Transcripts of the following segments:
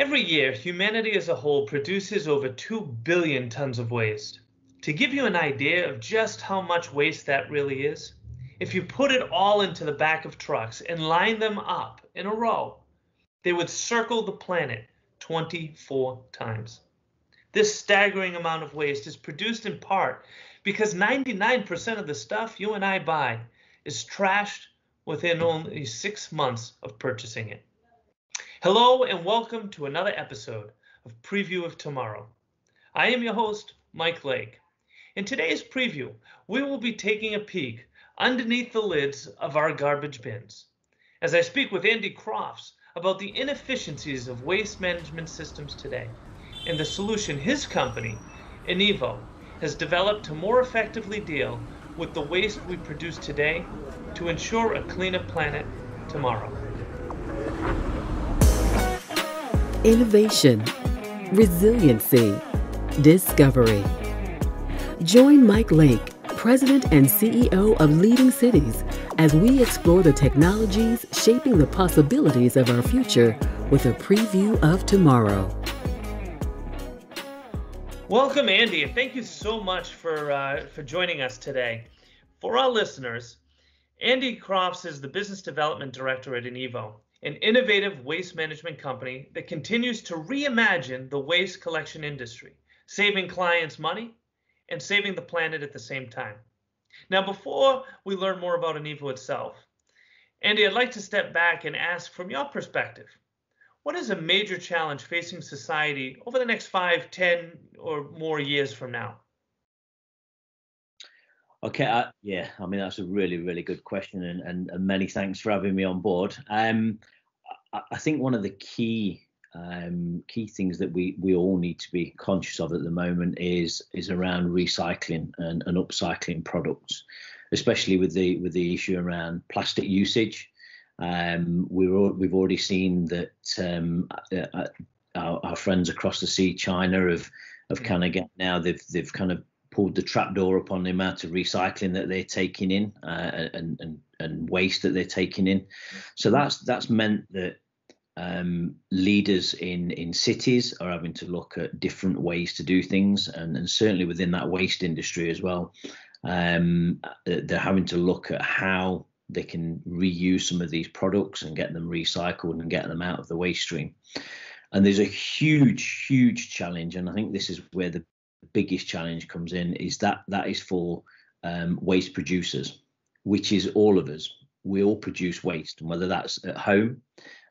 Every year, humanity as a whole produces over 2 billion tons of waste. To give you an idea of just how much waste that really is, if you put it all into the back of trucks and line them up in a row, they would circle the planet 24 times. This staggering amount of waste is produced in part because 99% of the stuff you and I buy is trashed within only six months of purchasing it. Hello and welcome to another episode of Preview of Tomorrow. I am your host, Mike Lake. In today's preview, we will be taking a peek underneath the lids of our garbage bins as I speak with Andy Crofts about the inefficiencies of waste management systems today and the solution his company, Enevo, has developed to more effectively deal with the waste we produce today to ensure a cleaner planet tomorrow innovation, resiliency, discovery. Join Mike Lake, President and CEO of Leading Cities, as we explore the technologies shaping the possibilities of our future with a preview of tomorrow. Welcome, Andy, and thank you so much for uh, for joining us today. For our listeners, Andy Crofts is the Business Development Director at Enevo, an innovative waste management company that continues to reimagine the waste collection industry, saving clients money and saving the planet at the same time. Now, before we learn more about Enevo itself, Andy, I'd like to step back and ask from your perspective, what is a major challenge facing society over the next five, ten, or more years from now? Okay, uh, yeah, I mean that's a really, really good question, and, and, and many thanks for having me on board. Um, I, I, think one of the key um, key things that we we all need to be conscious of at the moment is is around recycling and, and upcycling products, especially with the with the issue around plastic usage. Um, we're we've already seen that um, uh, uh, our, our, friends across the sea, China, have have mm. kind of get now they've they've kind of pulled the trapdoor upon the amount of recycling that they're taking in uh, and, and and waste that they're taking in. So that's that's meant that um, leaders in in cities are having to look at different ways to do things, and, and certainly within that waste industry as well, um, they're having to look at how they can reuse some of these products and get them recycled and get them out of the waste stream. And there's a huge, huge challenge, and I think this is where the biggest challenge comes in is that that is for um, waste producers, which is all of us. We all produce waste, and whether that's at home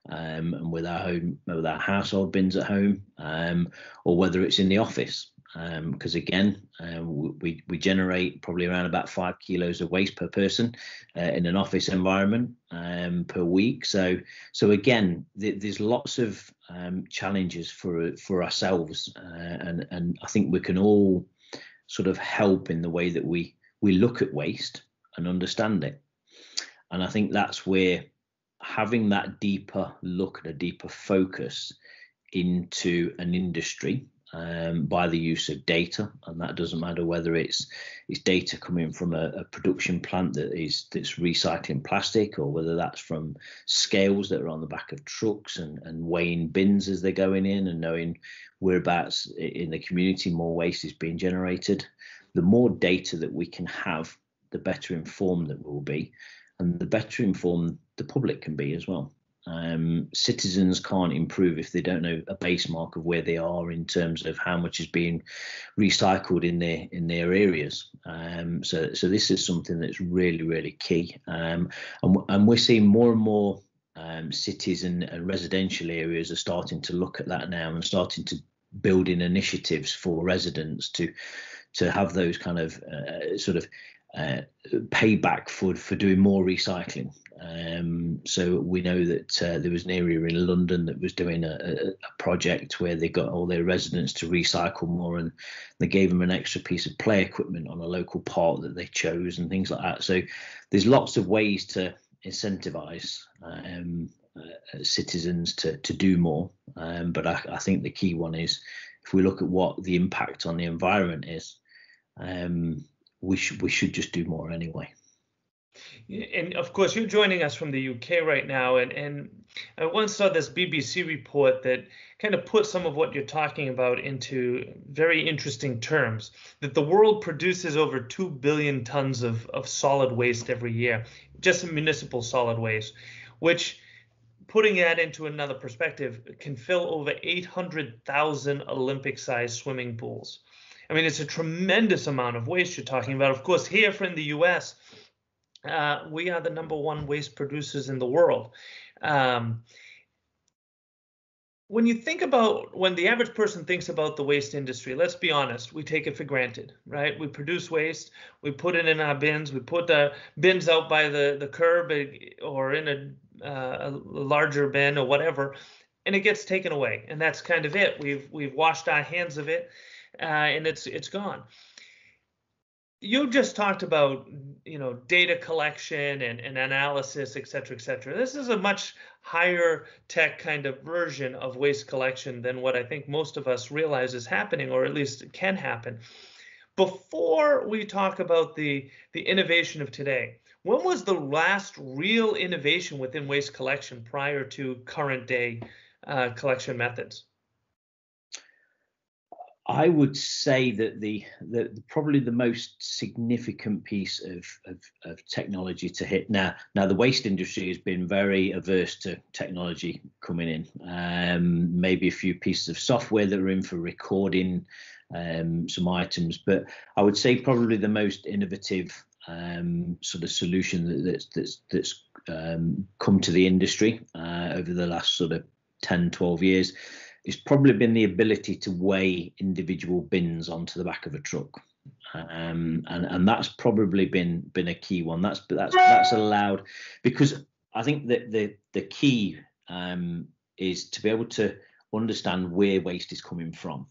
um, and with our home, with our household bins at home, um, or whether it's in the office. Because um, again, um, we we generate probably around about five kilos of waste per person uh, in an office environment um, per week. So so again, th- there's lots of um, challenges for for ourselves, uh, and and I think we can all sort of help in the way that we we look at waste and understand it. And I think that's where having that deeper look and a deeper focus into an industry um, by the use of data, and that doesn't matter whether it's it's data coming from a, a, production plant that is that's recycling plastic, or whether that's from scales that are on the back of trucks and, and weighing bins as they're going in, and knowing whereabouts in the community more waste is being generated. The more data that we can have, the better informed that we'll be, and the better informed the public can be as well. Um, citizens can't improve if they don't know a base mark of where they are in terms of how much is being recycled in their in their areas. Um, so so this is something that's really really key, um, and, and we're seeing more and more um, cities and, and, residential areas are starting to look at that now and starting to build in initiatives for residents to to have those kind of uh, sort of uh, payback for for doing more recycling. Um, so we know that uh, there was an area in London that was doing a, a, project where they got all their residents to recycle more, and they gave them an extra piece of play equipment on a local park that they chose and things like that. So there's lots of ways to incentivize um, uh, citizens to to do more. Um, but I, I, think the key one is if we look at what the impact on the environment is, um, we should we should just do more anyway. And of course, you're joining us from the UK right now, and and I once saw this BBC report that kind of put some of what you're talking about into very interesting terms. That the world produces over two billion tons of of solid waste every year, just municipal solid waste, which putting that into another perspective can fill over 800,000 Olympic-sized swimming pools. I mean, it's a tremendous amount of waste you're talking about. Of course, here from the U.S uh, we are the number one waste producers in the world. Um, when you think about when the average person thinks about the waste industry, let's be honest, we take it for granted, right? We produce waste, we put it in our bins, we put the bins out by the the curb or in a, uh, a larger bin or whatever, and it gets taken away, and that's kind of it. We've we've washed our hands of it, uh, and it's it's gone you just talked about you know data collection and, and analysis et cetera et cetera. This is a much higher tech kind of version of waste collection than what i think most of us realize is happening or at least can happen. Before we talk about the the innovation of today when was the last real innovation within waste collection prior to current day uh, collection methods I would say that the, the, probably the most significant piece of, of, of, technology to hit now. Now the waste industry has been very averse to technology coming in. Um, maybe a few pieces of software that are in for recording um, some items, but I would say probably the most innovative um, sort of solution that, that's that's, that's um, come to the industry uh, over the last sort of 10, 12 years it's probably been the ability to weigh individual bins onto the back of a truck. Um, and and that's probably been been a key one. That's that's that's allowed because I think that the the key um, is to be able to understand where waste is coming from.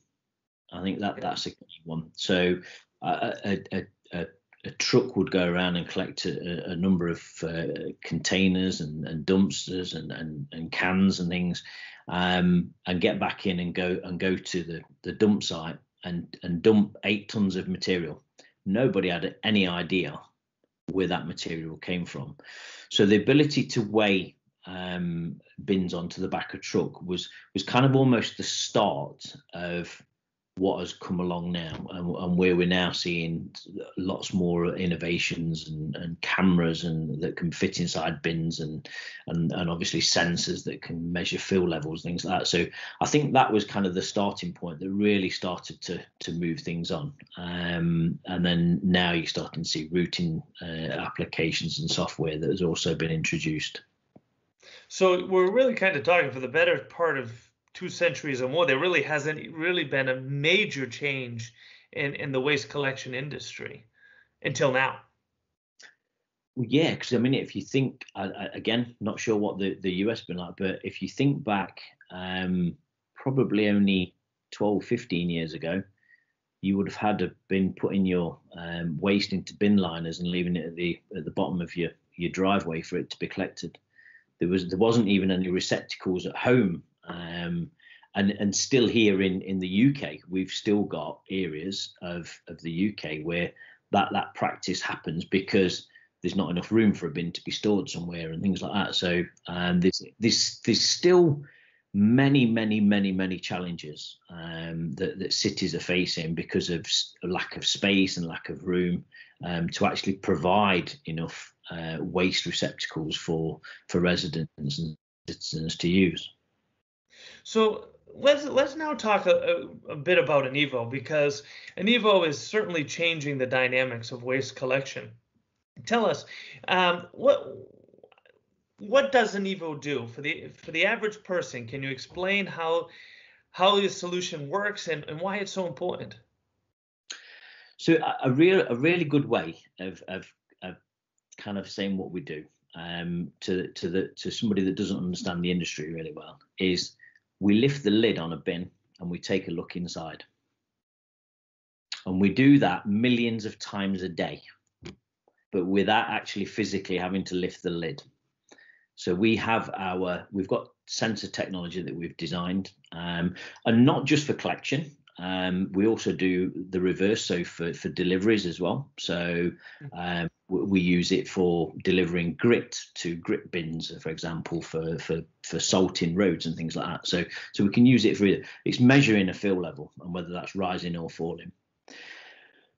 I think that that's a key one. So uh, a, a, a, a truck would go around and collect a, number of uh, containers and, and dumpsters and, and, and cans and things, um, and get back in and go and go to the, the dump site and, and dump eight tons of material. Nobody had any idea where that material came from. So the ability to weigh um, bins onto the back of truck was was kind of almost the start of what has come along now and, and, where we're now seeing lots more innovations and, and, cameras and that can fit inside bins and, and and obviously sensors that can measure fill levels things like that. So i think that was kind of the starting point that really started to to move things on. Um, and then now you're starting to see routing uh, applications and software that has also been introduced. So we're really kind of talking for the better part of two centuries or more, there really hasn't really been a major change in, in the waste collection industry until now. Well, yeah, because I mean, if you think again, not sure what the the US been like, but if you think back, um, probably only 12, 15 years ago, you would have had to been putting your um, waste into bin liners and leaving it at the at the bottom of your your driveway for it to be collected. There was there wasn't even any receptacles at home um, and and still here in in the UK, we've still got areas of of the UK where that that practice happens because there's not enough room for a bin to be stored somewhere and things like that. So um, there's there's there's still many many many many challenges um, that, that cities are facing because of lack of space and lack of room um, to actually provide enough uh, waste receptacles for for residents and citizens to use. So let's let's now talk a, a, a, bit about Enevo because Enevo is certainly changing the dynamics of waste collection. Tell us um, what what does Enevo do for the for the average person? Can you explain how how the solution works and, and why it's so important? So a, a real a really good way of, of of kind of saying what we do um, to to the to somebody that doesn't understand the industry really well is we lift the lid on a bin and we take a look inside. And we do that millions of times a day, but without actually physically having to lift the lid. So we have our, we've got sensor technology that we've designed, um, and not just for collection. Um, we also do the reverse, so for, for deliveries as well. So um, we use it for delivering grit to grit bins, for example, for for for salting roads and things like that. So so we can use it for it's measuring a fill level and whether that's rising or falling.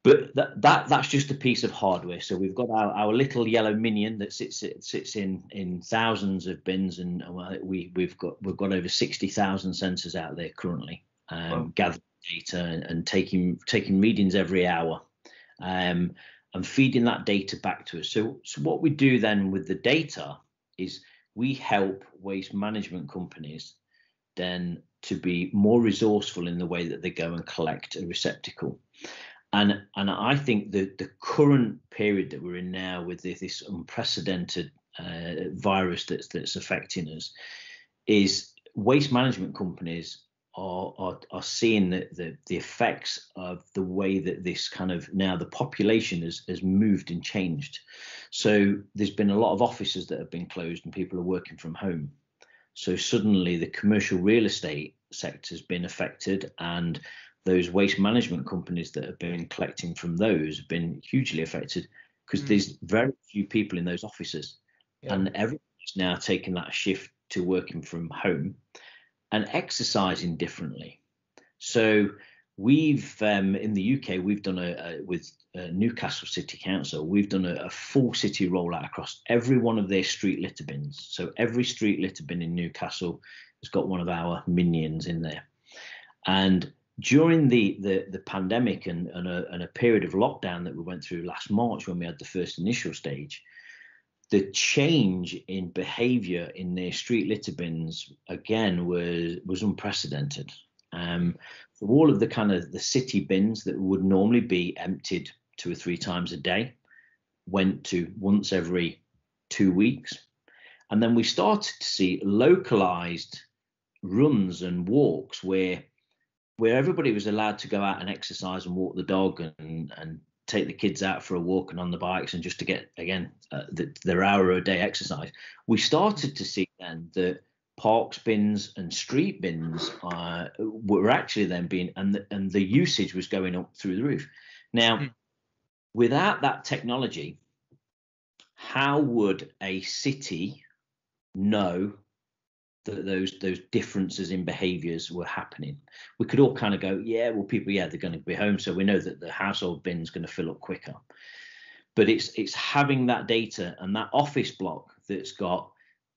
But that, that that's just a piece of hardware. So we've got our, our little yellow minion that sits sits in in thousands of bins, and we we've got we've got over sixty thousand sensors out there currently, um, wow. gathering data and, and, taking taking readings every hour, um, and feeding that data back to us. So so what we do then with the data is we help waste management companies then to be more resourceful in the way that they go and collect a receptacle and and I think the the current period that we're in now with this, this unprecedented uh, virus that's that's affecting us is waste management companies are are, are seeing the, the, the effects of the way that this kind of now the population has has moved and changed. So there's been a lot of offices that have been closed and people are working from home. So suddenly the commercial real estate sector has been affected and those waste management companies that have been collecting from those have been hugely affected because mm. there's very few people in those offices yeah. and everyone's now taking that shift to working from home and exercising differently. So we've um, in the uk we've done a, a with uh, newcastle city council we've done a, a, full city rollout across every one of their street litter bins. So every street litter bin in newcastle has got one of our minions in there. And during the the, the pandemic and, and a, and, a, period of lockdown that we went through last March when we had the first initial stage, the change in behaviour in their street litter bins again was was unprecedented. Um, all of the kind of the city bins that would normally be emptied two or three times a day, went to once every two weeks, and then we started to see localized runs and walks where where everybody was allowed to go out and exercise and walk the dog and and take the kids out for a walk and on the bikes and just to get again uh, the, their hour a day exercise we started to see then that parks bins and street bins uh, were actually then being and the, and the usage was going up through the roof now mm. without that technology how would a city know that those those differences in behaviors were happening. We could all kind of go, yeah, well, people, yeah, they're going to be home, so we know that the household bin's going to fill up quicker. But it's it's having that data and that office block that's got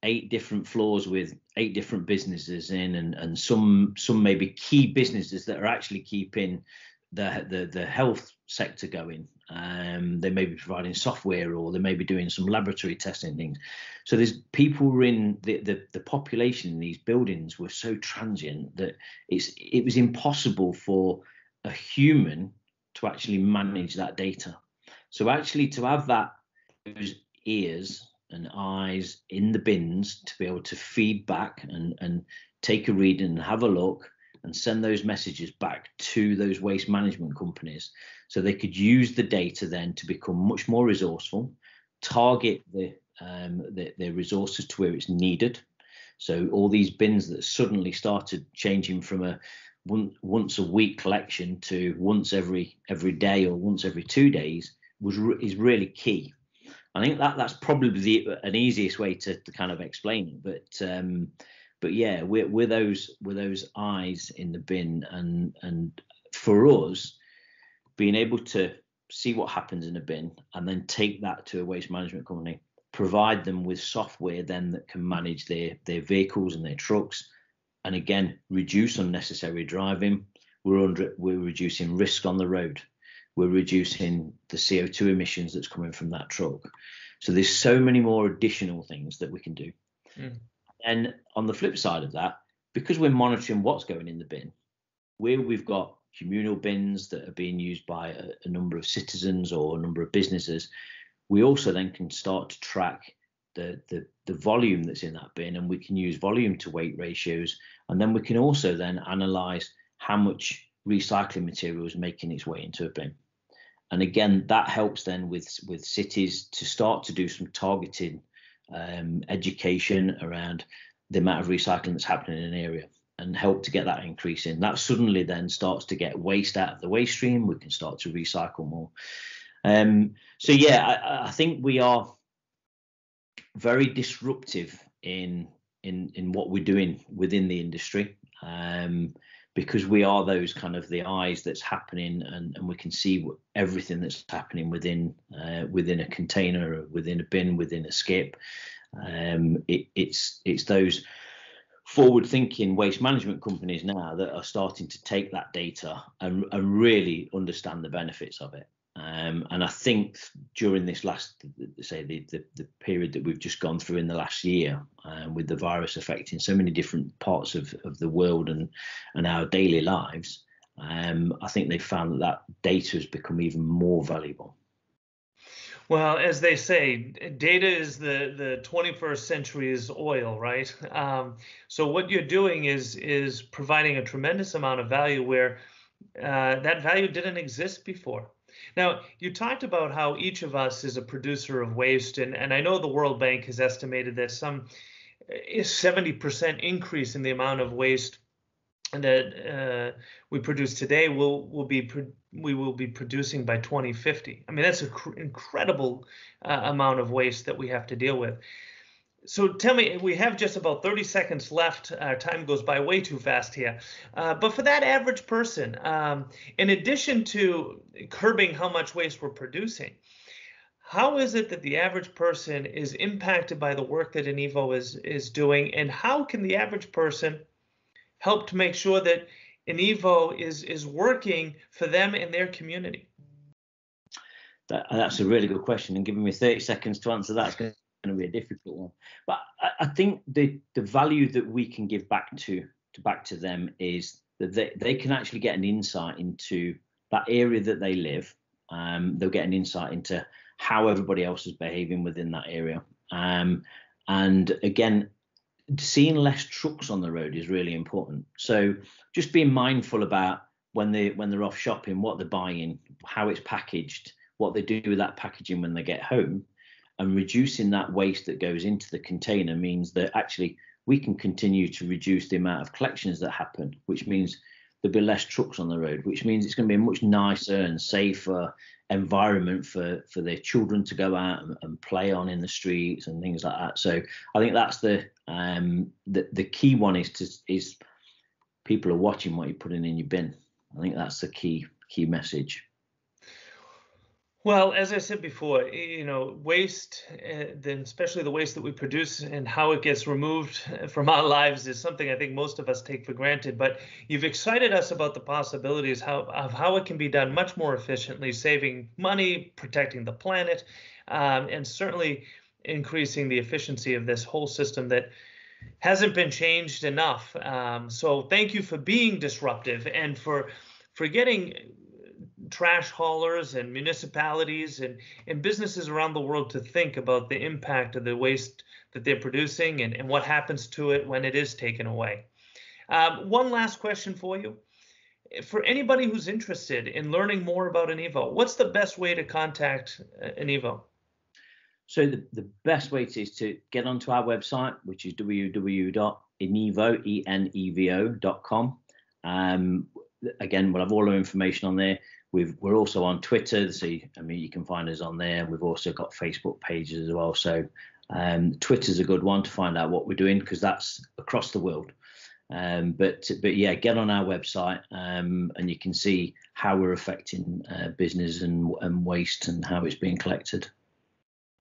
eight different floors with eight different businesses in, and and some some maybe key businesses that are actually keeping the the the health sector going. Um, they may be providing software or they may be doing some laboratory testing things. So there's people were in the, the, the population in these buildings were so transient that it's it was impossible for a human to actually manage that data. So actually to have that those ears and eyes in the bins to be able to feed back and, and take a read and have a look and send those messages back to those waste management companies so they could use the data then to become much more resourceful target the, um, the, their resources to where it's needed so all these bins that suddenly started changing from a one, once a week collection to once every every day or once every two days was is really key I think that that's probably the, an easiest way to, to kind of explain it. But um, but yeah, we're, we're those we're those eyes in the bin, and and for us, being able to see what happens in a bin and then take that to a waste management company, provide them with software then that can manage their their vehicles and their trucks, and again reduce unnecessary driving. We're under we're reducing risk on the road. We're reducing the CO2 emissions that's coming from that truck. So there's so many more additional things that we can do. Mm. And on the flip side of that, because we're monitoring what's going in the bin, where we've got communal bins that are being used by a, a number of citizens or a number of businesses, we also then can start to track the, the, the volume that's in that bin and we can use volume to weight ratios. And then we can also then analyze how much recycling material is making its way into a bin. And again that helps then with with cities to start to do some targeting um, education around the amount of recycling that's happening in an area. and help to get that increase in. That suddenly then starts to get waste out of the waste stream. We can start to recycle more. Um, so yeah, I, I, think we are very disruptive in in in what we're doing within the industry. Um, because we are those kind of the eyes that's happening and, and we can see everything that's happening within uh, within a container within a bin within a skip um, it, it's it's those forward thinking waste management companies now that are starting to take that data and, and really understand the benefits of it. Um, and I think during this last, say, the, the, the, period that we've just gone through in the last year, um, with the virus affecting so many different parts of, of the world and, and our daily lives, um, I think they've found that that data has become even more valuable. Well, as they say, data is the, the 21st century's oil, right? Um, so what you're doing is is providing a tremendous amount of value where uh, that value didn't exist before. Now, you talked about how each of us is a producer of waste, and, and I know the World Bank has estimated that some 70% increase in the amount of waste that uh, we produce today will will be we will be producing by 2050. I mean that's an cr- incredible uh, amount of waste that we have to deal with. So tell me, we have just about 30 seconds left. Our time goes by way too fast here. Uh, but for that average person, um, in addition to curbing how much waste we're producing, how is it that the average person is impacted by the work that Enevo is is doing, and how can the average person help to make sure that Enevo is is working for them and their community? That, that's a really good question, and giving me 30 seconds to answer that's going to be a difficult one. But I, I think the the value that we can give back to to back to them is that they, they can actually get an insight into that area that they live. Um, they'll get an insight into how everybody else is behaving within that area. Um, and again, seeing less trucks on the road is really important. So just being mindful about when they when they're off shopping, what they're buying, how it's packaged, what they do with that packaging when they get home, and reducing that waste that goes into the container means that actually we can continue to reduce the amount of collections that happen, which means there'll be less trucks on the road, which means it's going to be a much nicer and safer environment for for their children to go out and, and, play on in the streets and things like that. So I think that's the um the the key one is to is people are watching what you're putting in your bin. I think that's the key key message. Well, as I said before, you know, waste, uh, then especially the waste that we produce and how it gets removed from our lives is something I think most of us take for granted. But you've excited us about the possibilities how, of how it can be done much more efficiently, saving money, protecting the planet, um, and certainly increasing the efficiency of this whole system that hasn't been changed enough. Um, so thank you for being disruptive and for for getting trash haulers and municipalities and, and businesses around the world to think about the impact of the waste that they're producing and, and what happens to it when it is taken away. Um, one last question for you. For anybody who's interested in learning more about Enevo, what's the best way to contact uh, Enevo? So the, the best way is to get onto our website, which is www.enevo.com. Um, again, we'll have all our information on there. We've, we're also on Twitter, so you, I mean you can find us on there. We've also got Facebook pages as well. So um, Twitter's a good one to find out what we're doing because that's across the world. Um, but but yeah, get on our website um, and you can see how we're affecting uh, business and, and waste and how it's being collected.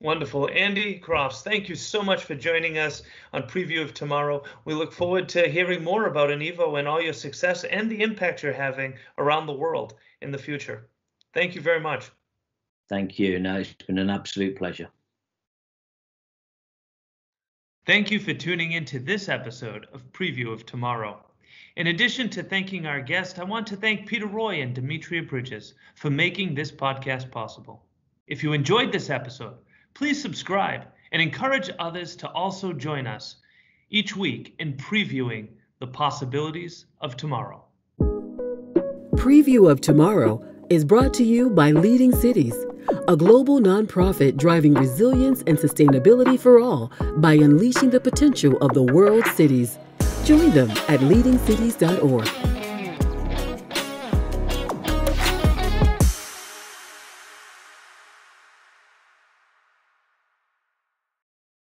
Wonderful. Andy Crofts, thank you so much for joining us on Preview of Tomorrow. We look forward to hearing more about Enevo and all your success and the impact you're having around the world in the future. Thank you very much. Thank you. No, it's been an absolute pleasure. Thank you for tuning in to this episode of Preview of Tomorrow. In addition to thanking our guest, I want to thank Peter Roy and Demetria Bridges for making this podcast possible. If you enjoyed this episode, please subscribe and encourage others to also join us each week in previewing the possibilities of tomorrow. Preview of Tomorrow is brought to you by Leading Cities, a global nonprofit driving resilience and sustainability for all by unleashing the potential of the world's cities. Join them at leadingcities.org